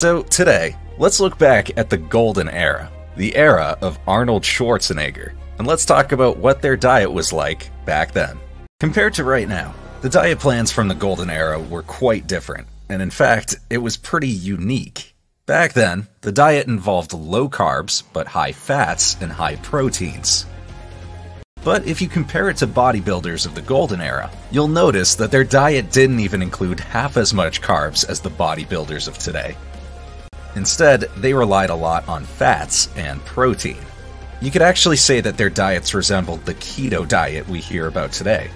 So, today, let's look back at the golden era, the era of Arnold Schwarzenegger, and let's talk about what their diet was like back then. Compared to right now, the diet plans from the golden era were quite different, and in fact, it was pretty unique. Back then, the diet involved low carbs, but high fats and high proteins. But if you compare it to bodybuilders of the golden era, you'll notice that their diet didn't even include half as much carbs as the bodybuilders of today. Instead, they relied a lot on fats and protein. You could actually say that their diets resembled the keto diet we hear about today.